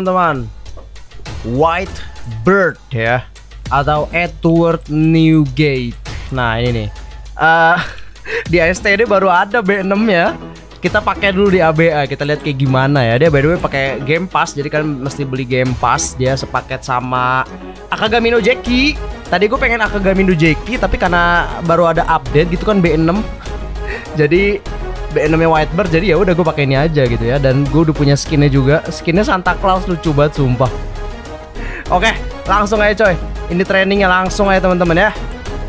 teman-teman. White Bird ya. Atau Edward Newgate. Nah ini nih. Uh, Di ASTD baru ada B6 ya. Kita pakai dulu di ABA kita lihat kayak gimana ya. Dia by the way pakai Game Pass. Jadi kalian mesti beli Game Pass. Dia sepaket sama Akagamino Jeki. Tadi gue pengen Akagamino Jeki tapi karena baru ada update gitu kan B6 jadi B6 nya Whitebird jadi ya udah gue pakai ini aja gitu ya dan gue udah punya skinnya juga skinnya Santa Claus lucu banget sumpah oke langsung aja coy ini trainingnya langsung aja teman-teman ya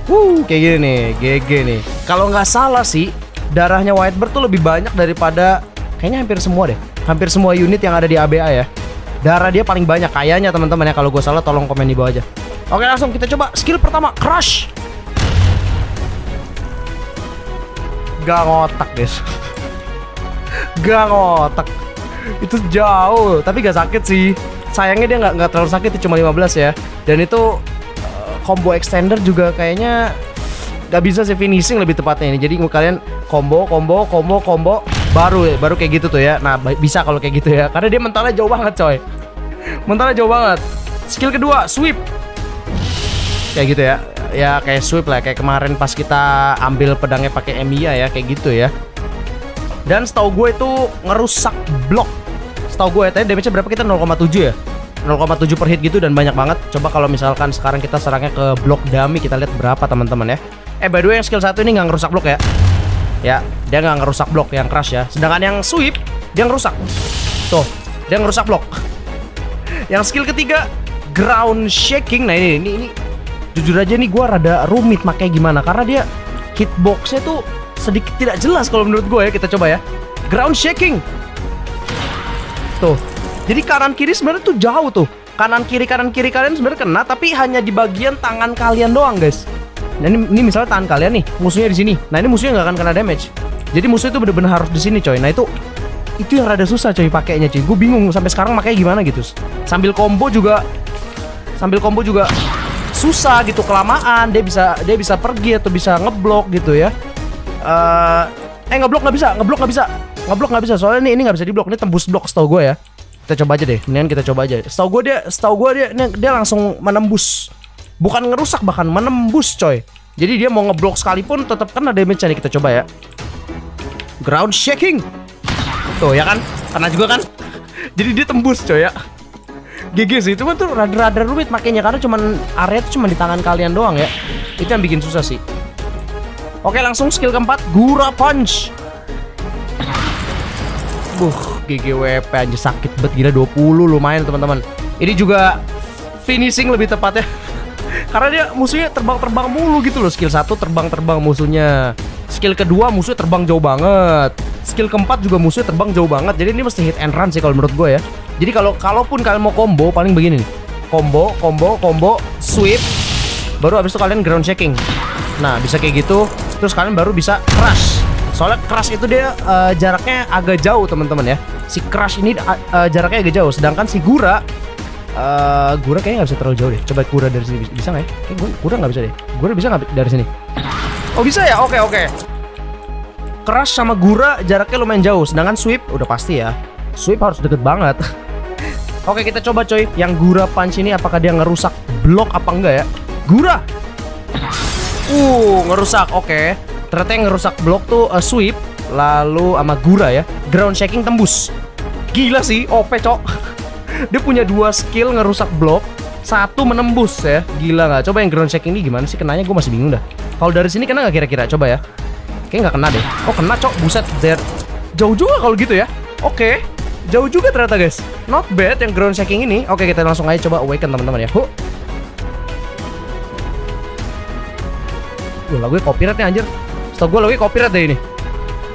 Wuh, kayak gini nih, GG nih. Kalau nggak salah sih, darahnya Whitebird tuh lebih banyak daripada kayaknya hampir semua deh. Hampir semua unit yang ada di ABA ya. Darah dia paling banyak kayaknya teman-teman ya. Kalau gue salah tolong komen di bawah aja. Oke, langsung kita coba skill pertama, crush. Gak ngotak, guys. Gak ngotak. Itu jauh, tapi gak sakit sih. Sayangnya dia nggak nggak terlalu sakit, cuma 15 ya. Dan itu combo extender juga kayaknya nggak bisa sih finishing lebih tepatnya ini. Jadi kalian combo, combo, combo, combo baru ya, baru kayak gitu tuh ya. Nah, bisa kalau kayak gitu ya. Karena dia mentalnya jauh banget, coy. Mentalnya jauh banget. Skill kedua, sweep. Kayak gitu ya. Ya kayak sweep lah kayak kemarin pas kita ambil pedangnya pakai Emiya ya, kayak gitu ya. Dan setahu gue itu ngerusak blok. Setahu gue ya, tadi damage-nya berapa kita 0,7 ya? 0,7 per hit gitu dan banyak banget. Coba kalau misalkan sekarang kita serangnya ke blok dummy kita lihat berapa teman-teman ya. Eh by the way yang skill satu ini nggak ngerusak blok ya. Ya, dia nggak ngerusak blok yang crush ya. Sedangkan yang sweep dia ngerusak. Tuh, dia ngerusak blok. yang skill ketiga ground shaking. Nah ini ini ini jujur aja nih gua rada rumit makanya gimana karena dia hitboxnya tuh sedikit tidak jelas kalau menurut gue ya kita coba ya ground shaking tuh jadi kanan kiri sebenarnya tuh jauh tuh. Kanan kiri kanan kiri kalian sebenarnya kena tapi hanya di bagian tangan kalian doang, guys. Nah ini, ini misalnya tangan kalian nih, musuhnya di sini. Nah ini musuhnya nggak akan kena damage. Jadi musuh itu bener-bener harus di sini, coy. Nah itu itu yang rada susah coy pakainya, coy. Gue bingung sampai sekarang makanya gimana gitu. Sambil combo juga sambil combo juga susah gitu kelamaan. Dia bisa dia bisa pergi atau bisa ngeblok gitu ya. Uh, eh ngeblok nggak bisa, ngeblok nggak bisa, ngeblok nggak bisa. Soalnya ini ini nggak bisa diblok. Ini tembus blok setahu gue ya. Kita coba aja deh. Mendingan kita coba aja. Setahu gue dia, setahu gue dia, dia langsung menembus. Bukan ngerusak bahkan menembus, coy. Jadi dia mau ngeblok sekalipun tetap kena damage nih kita coba ya. Ground shaking. Tuh ya kan? Kena juga kan? Jadi dia tembus, coy ya. GG sih, cuma tuh rada-rada rumit makanya karena cuman area tuh cuma di tangan kalian doang ya. Itu yang bikin susah sih. Oke, langsung skill keempat, Gura Punch. Buh, GGWP aja sakit banget gila 20 lumayan teman-teman. Ini juga finishing lebih tepatnya. Karena dia musuhnya terbang-terbang mulu gitu loh. Skill satu terbang-terbang musuhnya. Skill kedua musuhnya terbang jauh banget. Skill keempat juga musuhnya terbang jauh banget. Jadi ini mesti hit and run sih kalau menurut gue ya. Jadi kalau kalaupun kalian mau combo paling begini nih. Combo, combo, combo, sweep. Baru abis itu kalian ground shaking. Nah, bisa kayak gitu. Terus kalian baru bisa crush. Soalnya crush itu dia uh, jaraknya agak jauh teman-teman ya. Si crush ini uh, jaraknya agak jauh, sedangkan si gura uh, gura kayaknya nggak bisa terlalu jauh deh. Coba gura dari sini bisa nggak ya? Kayak gura nggak bisa deh. Gura bisa nggak dari sini? Oh bisa ya? Oke oke. Crush sama gura jaraknya lumayan jauh, sedangkan sweep udah pasti ya. Sweep harus deket banget. Oke kita coba coy. Yang Gura Punch ini apakah dia ngerusak blok apa enggak ya? Gura! Uh ngerusak. Oke. Okay ternyata yang ngerusak blok tuh uh, sweep lalu sama gura ya. Ground shaking tembus. Gila sih OP cok. Dia punya dua skill ngerusak blok. Satu menembus ya. Gila nggak? Coba yang ground shaking ini gimana sih? Kenanya gue masih bingung dah. Kalau dari sini kena nggak kira-kira? Coba ya. Kayak nggak kena deh. Oh kena cok. Buset there jauh juga kalau gitu ya. Oke jauh juga ternyata guys not bad yang ground shaking ini oke kita langsung aja coba awaken teman-teman ya huh. Duh, lagunya copyright nih anjir Setahu gue lagunya copyright deh ini.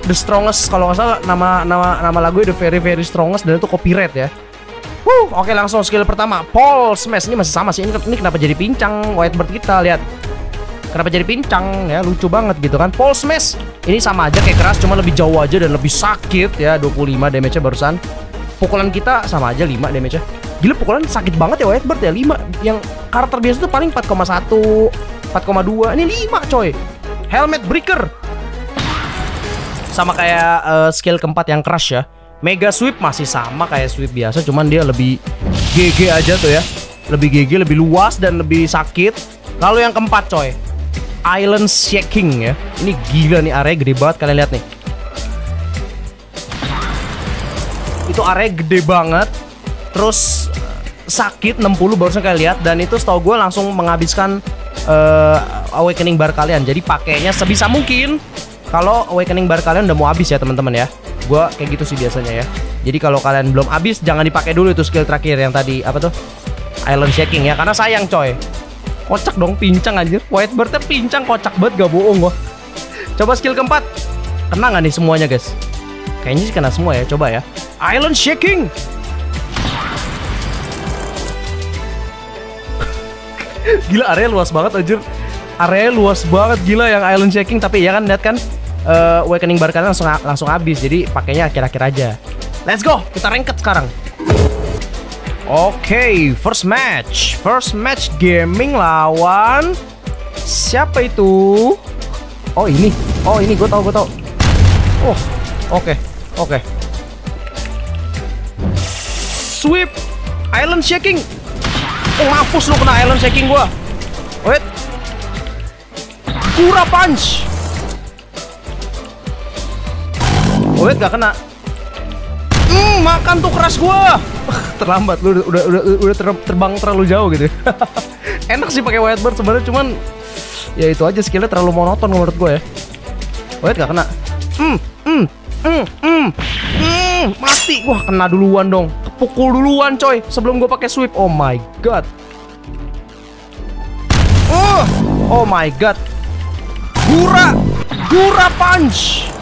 The Strongest kalau nggak salah nama nama nama lagu The Very Very Strongest dan itu copyright ya. Wuh, oke langsung skill pertama. Paul Smash ini masih sama sih. Ini, ini kenapa jadi pincang Whitebird kita lihat. Kenapa jadi pincang ya lucu banget gitu kan. Paul Smash ini sama aja kayak keras cuma lebih jauh aja dan lebih sakit ya 25 damage-nya barusan. Pukulan kita sama aja 5 damage-nya. Gila pukulan sakit banget ya Whitebird ya 5 yang karakter biasa tuh paling 4,1 4,2 ini 5 coy Helmet Breaker sama kayak uh, skill keempat yang crush ya Mega sweep masih sama kayak sweep biasa, cuman dia lebih GG aja tuh ya. Lebih GG, lebih luas dan lebih sakit. Lalu yang keempat coy, Island Shaking ya. Ini gila nih area gede banget kalian lihat nih. Itu area gede banget. Terus sakit 60 barusan kalian lihat dan itu setahu gue langsung menghabiskan uh, awakening bar kalian. Jadi pakainya sebisa mungkin kalau awakening bar kalian udah mau habis ya teman-teman ya. Gua kayak gitu sih biasanya ya. Jadi kalau kalian belum habis jangan dipakai dulu itu skill terakhir yang tadi apa tuh? Island shaking ya karena sayang coy. Kocak dong pincang anjir. White birdnya pincang kocak banget gak bohong gua. Coba skill keempat. Kena nggak nih semuanya guys? Kayaknya sih kena semua ya. Coba ya. Island shaking. gila area luas banget anjir. Area luas banget gila yang island shaking tapi ya kan lihat kan uh, awakening bar langsung langsung habis. Jadi pakainya akhir-akhir aja. Let's go, kita ranked sekarang. Oke, okay, first match. First match gaming lawan siapa itu? Oh ini, oh ini gue tau gue tau. Oh, oke, okay. oke. Okay. Sweep, island shaking. Oh mampus lu kena island shaking gua. Wait. Kura punch. Wait gak kena. Hmm, makan tuh keras gua. Terlambat lu udah udah udah ter, terbang terlalu jauh gitu. Enak sih pakai white bird sebenarnya cuman ya itu aja skillnya terlalu monoton menurut gue ya. White gak kena. Hmm, hmm, hmm, hmm, hmm, mati. Wah, kena duluan dong. Kepukul duluan coy sebelum gue pakai sweep. Oh my god. Oh, oh my god. Gura, Gura punch.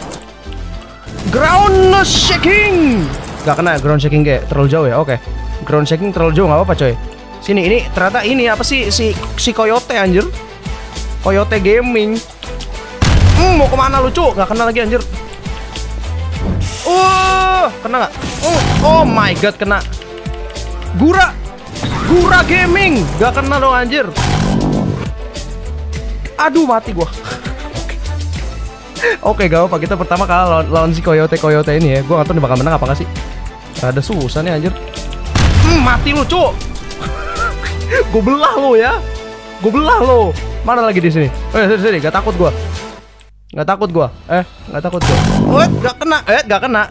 Ground shaking. Gak kena ground shaking kayak terlalu jauh ya. Oke. Okay. Ground shaking terlalu jauh nggak apa-apa coy. Sini ini ternyata ini apa sih si si Coyote anjir. Coyote Gaming. Hmm, mau ke mana lucu? Gak kena lagi anjir. Uh, kena nggak? Uh, oh my god, kena. Gura, Gura Gaming, gak kena dong anjir. Aduh, mati gua. Oke, gak apa kita pertama kali lawan, lawan si Coyote Coyote ini ya. Gua gak tahu nih bakal menang apa gak sih. Ada susah nih anjir. Hmm, mati lu, cuk. gue belah lo ya. Gue belah lo. Mana lagi di sini? Eh, sini, sini, gak takut gua. Gak takut gua. Eh, gak takut gua. Oh, gak kena. Eh, gak kena.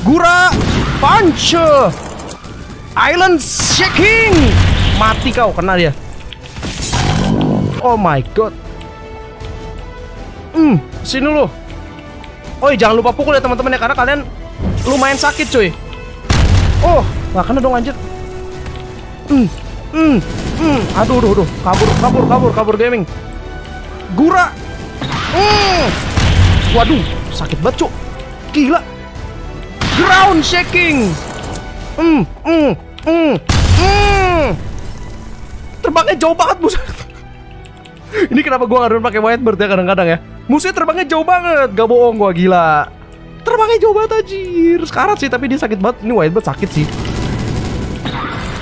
Gura punch. Island shaking. Mati kau, kena dia. Oh my god. Hmm, sini lu. Oh, jangan lupa pukul ya teman-teman ya karena kalian lumayan sakit cuy. Oh, gak kena dong anjir. Hmm, hmm, hmm. Aduh, aduh, aduh. Kabur, kabur, kabur, kabur gaming. Gura. Hmm. Waduh, sakit banget cuk. Gila. Ground shaking. Hmm, hmm, hmm, hmm. Terbangnya jauh banget buset. Ini kenapa gua nggak pakai whitebird ya kadang-kadang ya. Musuhnya terbangnya jauh banget, gak bohong gua gila. Terbangnya jauh banget anjir. Sekarang sih tapi dia sakit banget. Ini whitebird sakit sih.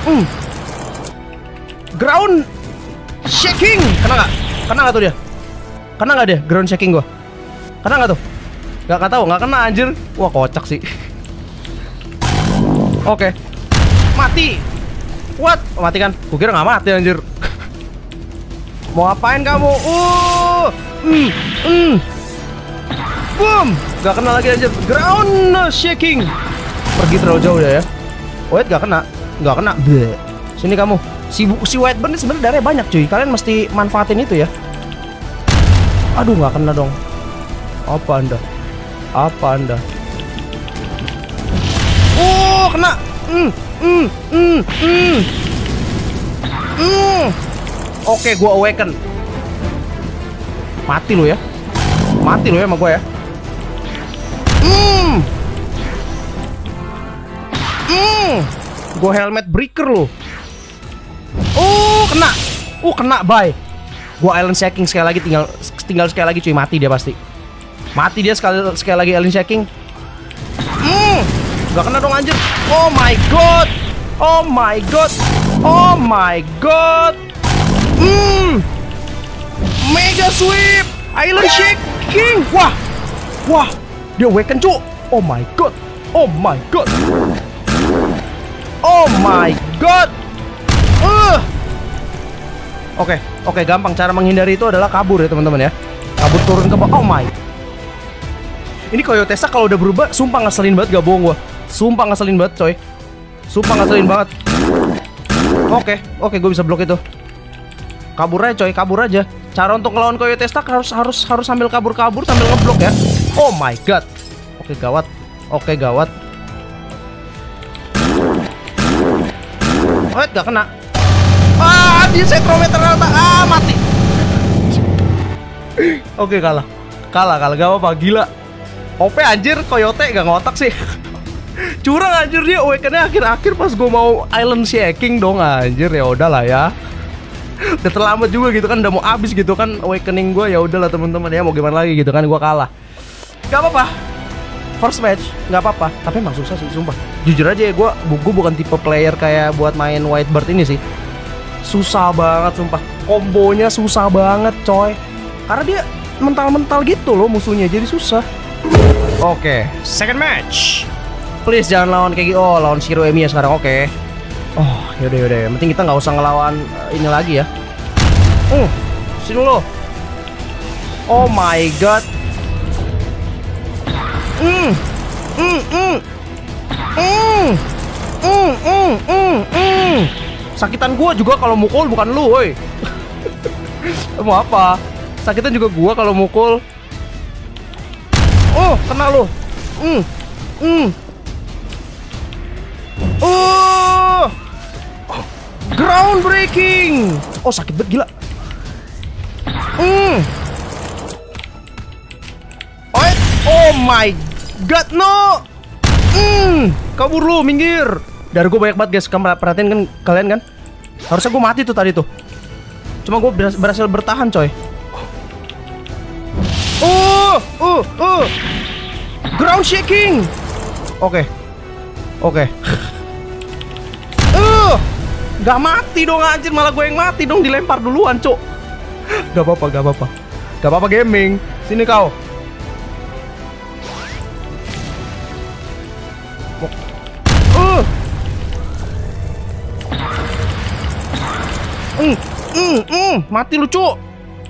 Hmm. Ground shaking. Kena nggak? Kena nggak tuh dia? Kena nggak dia? Ground shaking gua. Kena nggak tuh? Gak, gak tahu, nggak kena anjir. Wah kocak sih. Oke. Okay. Mati. What? Oh, mati kan? Kukira nggak mati anjir. Mau ngapain kamu? Uh. Mm, mm. Boom. Gak kena lagi anjir. Ground shaking. Pergi terlalu jauh ya ya. Wait, gak kena. Gak kena. Bleh. Sini kamu. Si si Whiteburn ini sebenarnya darahnya banyak cuy. Kalian mesti manfaatin itu ya. Aduh, gak kena dong. Apa anda? Apa anda? Oh, kena. Hmm, hmm, hmm, hmm. Hmm. Oke, gua awaken. Mati lu ya. Mati lu ya sama gua ya. Hmm. Hmm. Gua helmet breaker lu. Oh, kena. Uh, kena, bye. Gua island shaking sekali lagi tinggal tinggal sekali lagi cuy mati dia pasti. Mati dia sekali sekali lagi island shaking. Hmm. Gak kena dong anjir. Oh my god. Oh my god. Oh my god. Hmm. Mega sweep. Island shaking. Wah. Wah. Dia awaken, cuk. Oh my god. Oh my god. Oh my god. Uh. Oke, oke gampang cara menghindari itu adalah kabur ya teman-teman ya. Kabur turun ke bawah. Oh my. Ini Koyotesa kalau udah berubah sumpah ngeselin banget gak bohong gua. Sumpah ngeselin banget coy. Sumpah ngeselin banget. Oke, oke gue bisa blok itu. Kabur aja coy, kabur aja. Cara untuk ngelawan Koyotesa harus harus harus sambil kabur-kabur sambil ngeblok ya. Oh my god. Oke gawat. Oke gawat. Oh, gak kena. Ah, dia setrometer. Ah, mati. Oke, kalah. Kalah, kalah. Gak apa-apa, gila. OP anjir, Coyote gak ngotak sih. Curang anjir dia awakennya akhir-akhir pas gue mau island shaking dong anjir ya udahlah ya. Udah terlambat juga gitu kan udah mau habis gitu kan awakening gue ya udahlah teman-teman ya mau gimana lagi gitu kan gue kalah. Gak apa-apa. First match nggak apa-apa, tapi emang susah sih sumpah. Jujur aja ya gue gue bukan tipe player kayak buat main Whitebird ini sih. Susah banget sumpah. Kombonya susah banget coy. Karena dia mental-mental gitu loh musuhnya jadi susah. Oke, second match. Please jangan lawan kayak gitu. Oh, lawan Shiro Emi ya sekarang. Oke. Oh, yaudah yaudah. Yang penting kita nggak usah ngelawan uh, ini lagi ya. Uh, sini lo. Oh my god. Sakitan gua juga kalau mukul bukan lu, woi. Mau apa? Sakitan juga gua kalau mukul. Oh, kena lu. Hmm. Hmm. Oh. Groundbreaking. Oh, sakit banget gila. Hmm. My god, no. Hmm. Kabur lu, minggir. Dari gue banyak banget guys, kamu perhatiin kan kalian kan? Harusnya gue mati tuh tadi tuh. Cuma gue berhasil bertahan coy. Uh, uh, uh. Ground shaking. Oke. Okay. Oke. Okay. uh, gak mati dong anjir, malah gue yang mati dong dilempar duluan, Cok. Gak apa-apa, gak apa-apa. Gak apa-apa gaming. Sini kau. Mm, mati lu, Cok.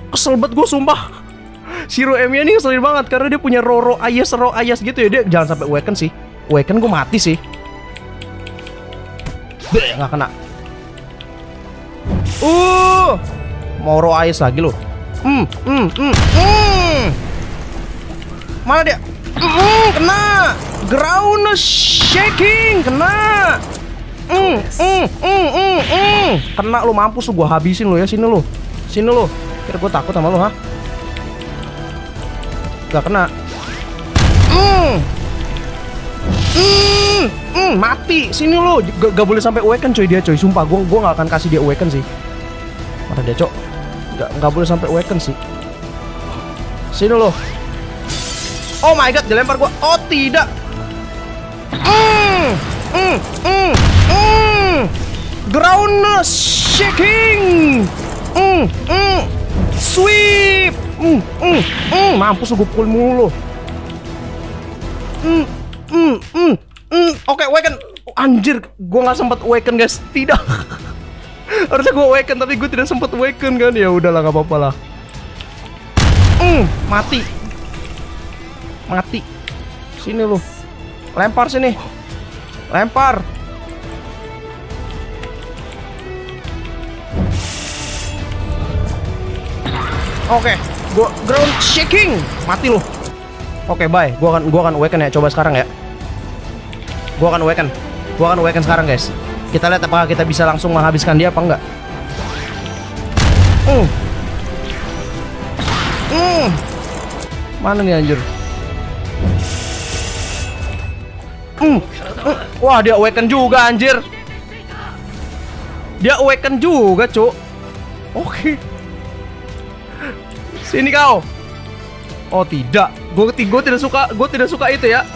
Kesel banget gue sumpah. Shiro Emi ini ngeselin banget karena dia punya Roro Ayas Roro Ayas gitu ya. Dia jangan sampai awaken sih. Awaken gue mati sih. Beh, nggak kena. Uh mau Roro Ayas lagi lo hmm hmm hmm hmm. Mana dia? Hmm, kena. Ground shaking kena hmm hmm hmm hmm hmm kena lo mampus lu gue habisin lo ya sini lo sini lo kira gue takut sama lo ha Gak kena. Hmm. Hmm. Hmm. Mati. Sini lo. Gak, gak boleh sampai awaken coy dia coy. Sumpah gue gua gak akan kasih dia awaken sih. Mana dia cok? Gak, gak boleh sampai awaken sih. Sini lo. Oh my god, dilempar gua. Oh tidak. Hmm. Hmm. Hmm. Ground shaking. Hmm. Hmm. Sweep. Mm, mm, mm. Mampus gue pukul mulu. Mm, mm, mm, mm. Oke, okay, awaken. Anjir, gue nggak sempat awaken guys. Tidak. Harusnya gue awaken tapi gue tidak sempat awaken kan. Ya udahlah, nggak apa-apa lah. Mm, mati. Mati. Sini lu. Lempar sini. Lempar. Oke. Okay gua ground shaking mati lu oke okay, bye gua akan gua akan awaken ya coba sekarang ya gua akan awaken gua akan awaken sekarang guys kita lihat apakah kita bisa langsung menghabiskan dia apa enggak hmm. Hmm. mana nih anjir hmm. Hmm. wah dia awaken juga anjir dia awaken juga cuk oke okay. Sini kau. Oh tidak, gue gue tidak suka, gue tidak suka itu ya.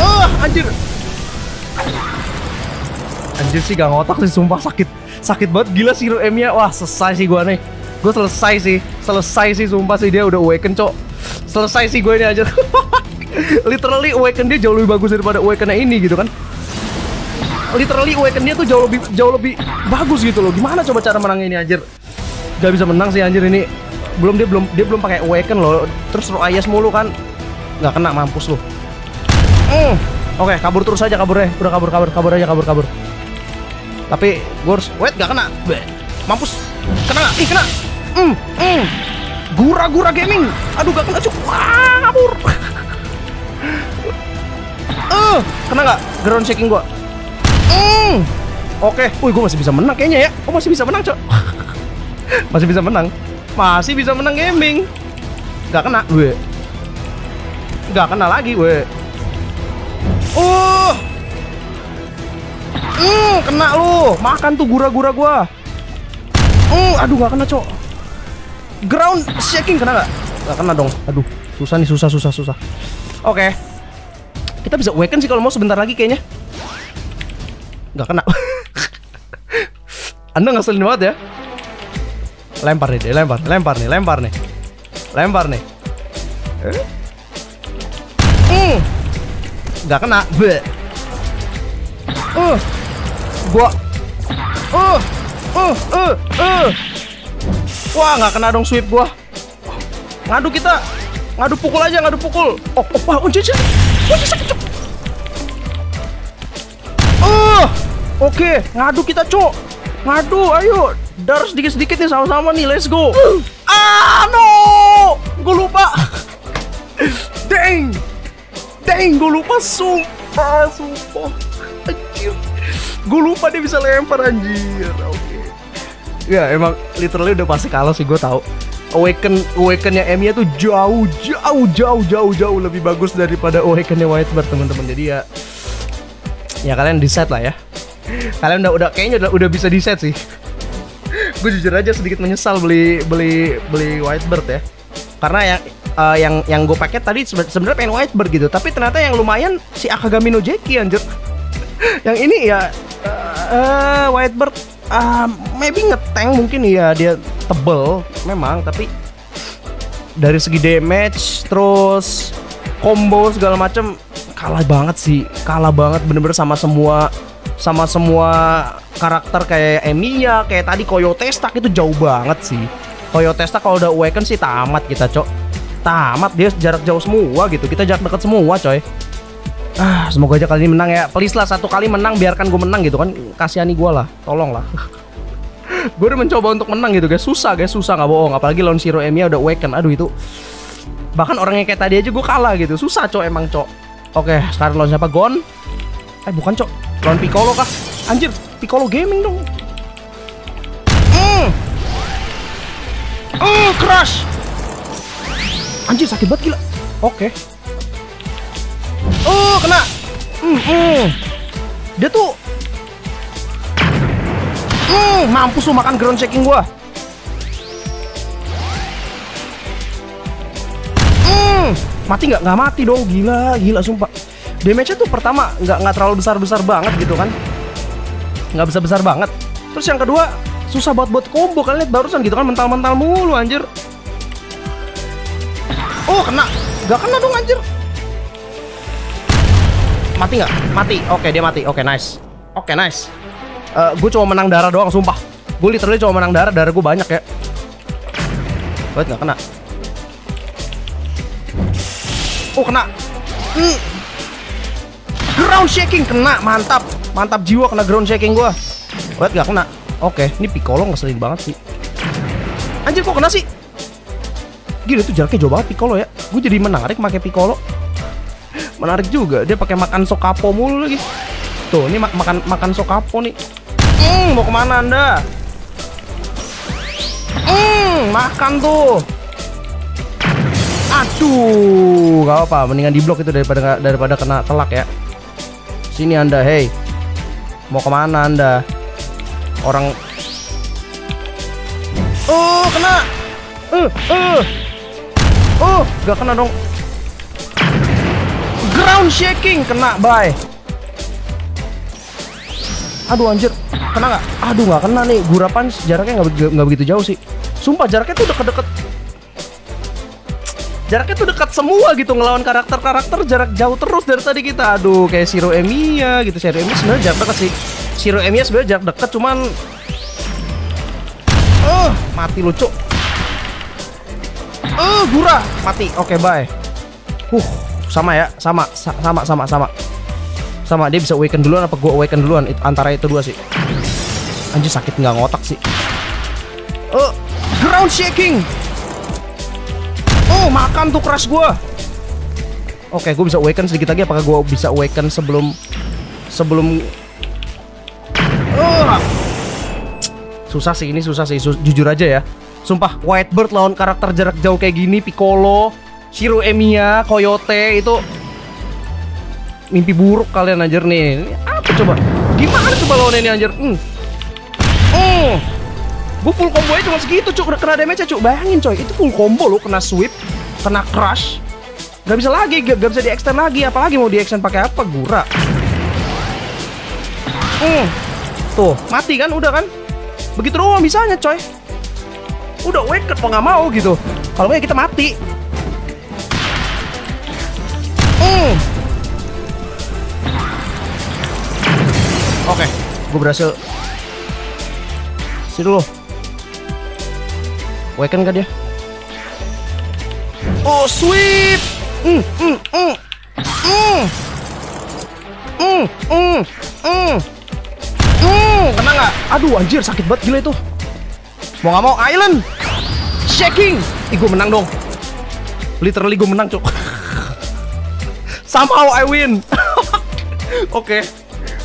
Oh anjir. Anjir sih gak ngotak sih, sumpah sakit, sakit banget gila sih M nya. Wah selesai sih gue nih. Gue selesai sih, selesai sih sumpah sih dia udah awaken cok. Selesai sih gue ini aja. Literally awaken dia jauh lebih bagus daripada awaken ini gitu kan. Literally awaken dia tuh jauh lebih jauh lebih bagus gitu loh. Gimana coba cara menang ini anjir? Gak bisa menang sih anjir ini. Belum dia belum dia belum pakai awaken loh. Terus lo ayas mulu kan. Nggak kena mampus lo. Mm. Oke, kabur terus aja kabur deh. Udah kabur kabur kabur aja kabur kabur. Tapi gue harus wait gak kena. Bleh. Mampus. Kena gak? Ih kena. Mm, mm. Gura-gura gaming. Aduh gak kena cuk. Wah, kabur. Eh, kena gak? Ground shaking gua. Mm. Oke, wih gue masih bisa menang kayaknya ya. Oh masih bisa menang cok. masih bisa menang. Masih bisa menang gaming. Gak kena, gue. Gak kena lagi, gue. Uh. Hmm, kena lu. Makan tuh gura-gura gua. Hmm, aduh gak kena, Cok. Ground shaking kena gak? Gak kena dong. Aduh, susah nih, susah, susah, susah. Oke. Kita bisa awaken sih kalau mau sebentar lagi kayaknya. Gak kena. Anda ngeselin banget ya. Lempar nih, deh, lempar, lempar nih, lempar nih. Lempar nih. Hmm. Gak kena. Bleh. Uh. Gua Uh. Uh, uh, uh. Wah, nggak kena dong sweep gua. Ngadu kita. Ngadu pukul aja, ngadu pukul. Oh, oh, wah, oh, jajah. Wah, sakit, cok. Uh. Oke, ngadu kita, cok. Ngadu, ayo. Dar sedikit-sedikit nih sama-sama nih, let's go. Ah, no. Gue lupa. Dang. Dang, gue lupa sumpah, sumpah. Anjir. Gue lupa dia bisa lempar anjir. Oke. Ya, emang literally udah pasti kalah sih gue tahu. Awaken Awakennya Emiya tuh jauh jauh jauh jauh jauh lebih bagus daripada Awakennya Whitebird teman-teman. Jadi ya ya kalian decide lah ya. Kalian udah udah kayaknya udah udah bisa decide sih. gue jujur aja sedikit menyesal beli beli beli Whitebird ya. Karena yang uh, yang yang gue pakai tadi sebenarnya pengen Whitebird gitu, tapi ternyata yang lumayan si Akagami no Jeki anjir. yang ini ya uh, uh, Whitebird uh, maybe ngeteng mungkin ya dia tebel memang tapi dari segi damage terus combo segala macem kalah banget sih kalah banget bener-bener sama semua sama semua karakter kayak Emiya kayak tadi Coyote Stack itu jauh banget sih. Coyote Stack kalau udah awaken sih tamat kita cok. Tamat dia jarak jauh semua gitu. Kita jarak dekat semua coy. Ah semoga aja kali ini menang ya. Please lah satu kali menang biarkan gue menang gitu kan. Kasihani gue lah tolong lah. Gue udah mencoba untuk menang gitu guys. Susah guys. Susah nggak bohong. Apalagi lawan Shiro Emiya udah awaken aduh itu. Bahkan orangnya kayak tadi aja gue kalah gitu. Susah cok emang cok. Oke sekarang lawan siapa? Gon eh bukan cok lawan Piccolo kah anjir Piccolo gaming dong mm. Mm, crush anjir sakit banget gila oke Oh, kena. Mm, mm. Dia tuh mm, mampus lu makan ground shaking gua. Mm, mati nggak? Nggak mati dong, gila, gila sumpah. Damage-nya tuh pertama nggak nggak terlalu besar-besar banget gitu kan. Nggak besar-besar banget. Terus yang kedua susah buat buat combo kalian lihat barusan gitu kan mental-mental mulu anjir. Oh, kena. Gak kena dong anjir mati nggak? Mati. Oke, dia mati. Oke, nice. Oke, nice. Uh, gue cuma menang darah doang, sumpah. Gue literally cuma menang darah, darah gue banyak ya. Wait, nggak kena. Oh, kena. Hmm. Ground shaking kena, mantap. Mantap jiwa kena ground shaking gue. Wait, nggak kena. Oke, ini Piccolo ngeselin banget sih. Anjir, kok kena sih? Gila tuh jaraknya jauh banget Piccolo ya. Gue jadi menarik pakai Piccolo menarik juga dia pakai makan sokapo mulu lagi tuh ini mak makan makan sokapo nih hmm, mau ke mana anda hmm, makan tuh aduh gak apa mendingan di blok itu daripada daripada kena telak ya sini anda. Hey mau ke mana anda? Orang oh kena. Uh, uh. oh gak kena dong. Ground shaking kena bye. Aduh anjir. Kena nggak? Aduh nggak kena nih. Gurapan jaraknya nggak begitu jauh sih. Sumpah jaraknya tuh deket-deket Jaraknya tuh dekat semua gitu ngelawan karakter-karakter jarak jauh terus dari tadi kita. Aduh, kayak Shiro Emiya gitu. Shiro Emiya sebenarnya jarak dekat sih. Shiro Emiya sebenarnya jarak dekat cuman Eh, uh, mati lucu. Eh, uh, Gura mati. Oke, okay, bye. Huh, sama ya, sama sama sama sama. Sama dia bisa awaken duluan apa gua awaken duluan? It, antara itu dua sih. Anjir sakit nggak ngotak sih. Eh, uh, ground shaking. Makan tuh keras gua. Oke, gue bisa awaken sedikit lagi. Apakah gue bisa awaken sebelum sebelum? Uh. Susah sih ini susah sih. Sus jujur aja ya. Sumpah, Whitebird lawan karakter jarak jauh kayak gini, Piccolo, Shiro Emiya, Coyote itu mimpi buruk kalian anjir nih. Ini apa coba? Gimana coba lawan ini anjir? Hmm. Hmm. Gue full combo aja cuma segitu cuk Kena damage cuk Bayangin coy Itu full combo lo Kena sweep Kena crush Gak bisa lagi Gak, gak bisa di extend lagi. Apalagi mau di extend pakai apa? Gura. Hmm. Tuh Mati kan? Udah kan? Begitu doang bisanya coy. Udah wicked Mau gak mau gitu. Kalau nggak kita mati. Hmm. Oke okay. Gue berhasil. Sini dulu Waken kan dia? Oh, sweep! Mm, mm, mm. Mm. Mm, mm, mm. Mm, kena nggak? Aduh, anjir sakit banget gila itu. Mau nggak mau Island shaking. Ih, gue menang dong. Literally gue menang, cok. Somehow I win. Oke,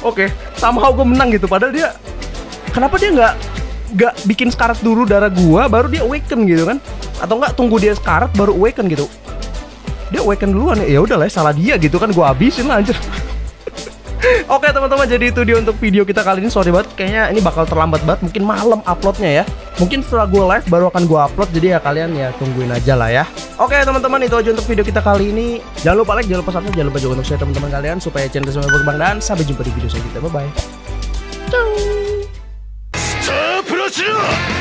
oke. Somehow gue menang gitu. Padahal dia, kenapa dia nggak gak bikin sekarat dulu darah gua baru dia awaken gitu kan atau enggak tunggu dia sekarat baru awaken gitu. Dia awaken duluan ya udahlah salah dia gitu kan gua habisin lah anjir. Oke teman-teman jadi itu dia untuk video kita kali ini. Sorry banget kayaknya ini bakal terlambat banget. Mungkin malam uploadnya ya. Mungkin setelah gue live baru akan gue upload. Jadi ya kalian ya tungguin aja lah ya. Oke teman-teman itu aja untuk video kita kali ini. Jangan lupa like, jangan lupa subscribe, jangan lupa juga untuk share teman-teman kalian Supaya channel kita semua berkembang. Dan sampai jumpa di video selanjutnya. Bye bye Ciao